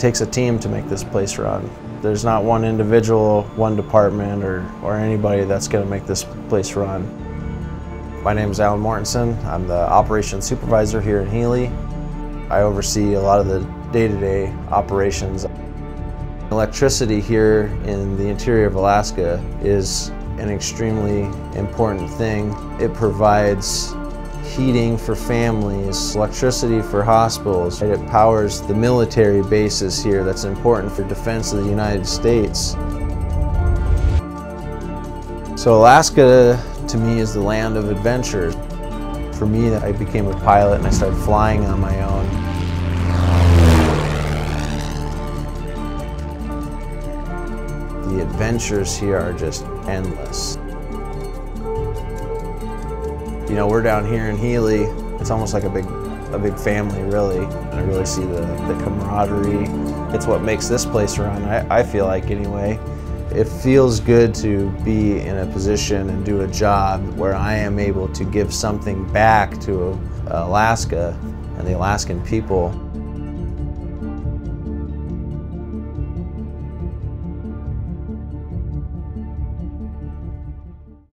takes a team to make this place run. There's not one individual, one department, or, or anybody that's going to make this place run. My name is Alan Mortensen. I'm the operations supervisor here in Healy. I oversee a lot of the day-to-day -day operations. Electricity here in the interior of Alaska is an extremely important thing. It provides heating for families, electricity for hospitals. It powers the military bases here that's important for defense of the United States. So Alaska to me is the land of adventure. For me, I became a pilot and I started flying on my own. The adventures here are just endless. You know, we're down here in Healy. It's almost like a big, a big family, really. I really see the, the camaraderie. It's what makes this place run, I, I feel like anyway. It feels good to be in a position and do a job where I am able to give something back to uh, Alaska and the Alaskan people.